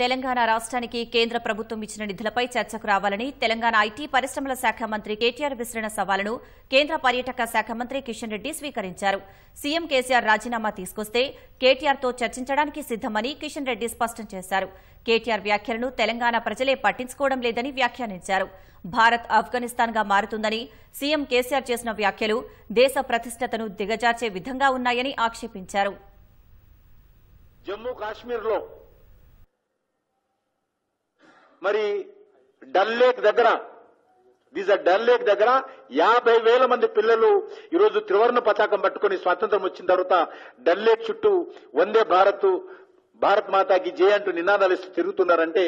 తెలంగాణ రాష్ట్రానికి కేంద్ర ప్రభుత్వం ఇచ్చిన నిధులపై చర్చకు రావాలని తెలంగాణ ఐటీ పరిశ్రమల శాఖ మంత్రి కేటీఆర్ విసిరిన సవాలును కేంద్ర పర్యాటక శాఖ మంత్రి కిషన్ రెడ్డి స్వీకరించారు. సీఎం కేసీఆర్ రాజీనామా తీసుకొస్తే కేటీఆర్తో చర్చించడానికి సిద్దమని కిషన్ రెడ్డి స్పష్టం చేశారు. కేటీఆర్ వ్యాఖ్యలను తెలంగాణ ప్రజలే పట్టించుకోవడం లేదని వ్యాఖ్యానించారు. భారత్ ఆఫ్ఘనిస్తాన్గా మారుతుందని సీఎం కేసీఆర్ చేసిన వ్యాఖ్యలు దేశ ప్రతిష్టతను దిగజార్చే విధంగా ఉన్నాయని ఆక్షేపించారు. జమ్మూ కాశ్మీర్లో మరి డల్ లేక్ దగ్గర దిస్ డల్ లేక్ దగ్గర యాభై వేల మంది పిల్లలు ఈరోజు త్రివర్ణ పతాకం పట్టుకొని స్వాతంత్రం వచ్చిన తర్వాత డల్ లేక్ చుట్టూ వందే భారత్ భారత్ మాతాకి జే అంటూ నినాదాలు ఇస్తూ తిరుగుతున్నారంటే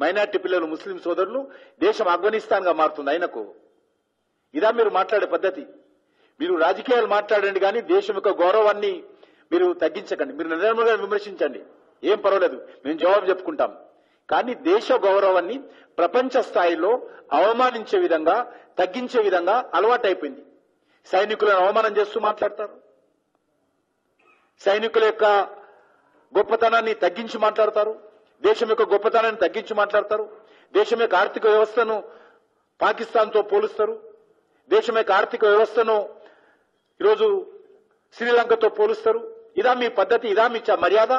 మైనార్టీ పిల్లలు ముస్లిం సోదరులు దేశం ఆఫ్ఘనిస్తాన్గా మారుతుంది ఆయనకు. ఇదా మీరు మాట్లాడే పద్ధతి. మీరు రాజకీయాలు మాట్లాడండి కానీ దేశం యొక్క గౌరవాన్ని మీరు తగ్గించకండి. మీరు నిరంతరంగా విమర్శించండి. ఏం పర్వాలేదు. మేము జవాబు చెప్పుకుంటాం. కానీ దేశ గౌరవాన్ని ప్రపంచ స్థాయిలో అవమానించే విధంగా తగ్గించే విధంగా అలవాటైపోయింది. సైనికులను అవమానం చేస్తూ మాట్లాడతారు. సైనికుల యొక్క గొప్పతనాన్ని తగ్గించి మాట్లాడతారు. దేశం యొక్క గొప్పతనాన్ని తగ్గించి మాట్లాడతారు. దేశం యొక్క ఆర్థిక వ్యవస్థను పాకిస్తాన్తో పోలుస్తారు. దేశం యొక్క ఆర్థిక వ్యవస్థను ఈరోజు శ్రీలంకతో పోలుస్తారు. ఇదా మీ పద్ధతి ఇదా మీ మర్యాద?